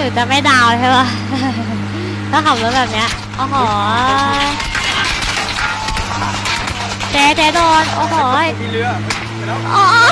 หนูจะไม่ดาวใช่ปะถ้าขับรถแบบเนี้ยโอ้โหเจ๊เจ๊โดน โอ้โห มีเรือ โอ้ยโอ้